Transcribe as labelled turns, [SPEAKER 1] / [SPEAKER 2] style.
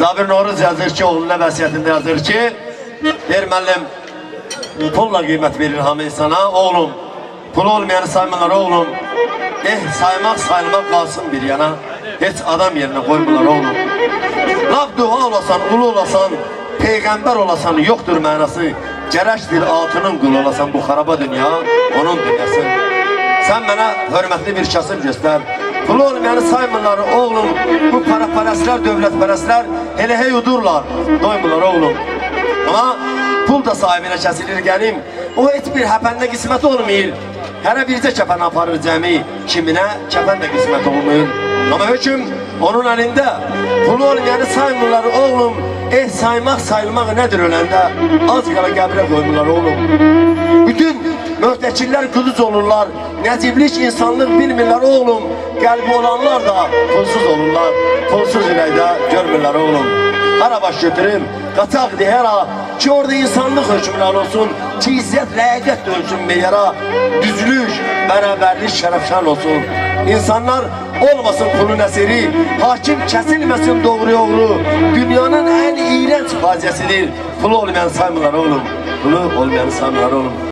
[SPEAKER 1] Zabir Noruz yazır ki, oğluna vəsiyyətində yazır ki, der müəllim, pulla qiymət verir hamı insana, oğlum, pulu olmayanı saymırlar oğlum, eh saymaq sayılmaq qalsın bir yana, heç adam yerinə qoymurlar oğlum. Laf dua olasan, ulu olasan, peyğəmbər olasan, yoxdur mənası, gərəkdir altının qulu olasan bu xaraba dünya, onun dünyası. Sən mənə hörmətli bir kasıb göstər. Pulu olmayanı saymırlar oğlum. Bu parapərəslər, dövlətpərəslər elə hey udurlar. Doymurlar oğlum. Amma pul da sahibinə kəsilir gəlim. O heç bir həpəndə qismət olmayır. Hərə bircə kəfən aparır cəmi. Kiminə kəfən də qismət olmuyor. Amma hökm onun əlində. Pulu olmayanı saymırlar oğlum. Eh saymaq sayılmaq nədir öləndə? Az qala qəbrə qoymurlar oğlum. Möhtəkirlər qılız olurlar. Nəciblik insanlıq bilmirlər oğlum. Qəlbi olanlar da pulsuz olurlar. Pulsuz ürəkdə görmürlər oğlum. Hara baş götürüm, qaçaq deyərə ki orada insanlıq hökmlər olsun, ki izzət, rəqət dönsün meyara, düzlük, bərabərlik, şərəfşan olsun. İnsanlar olmasın pulun əsiri, hakim kəsilməsin doğru yolu. Dünyanın ən iğrənc faciəsidir. Pulu olmayan saymırlar oğlum. Pulu olmayan saymırlar oğlum.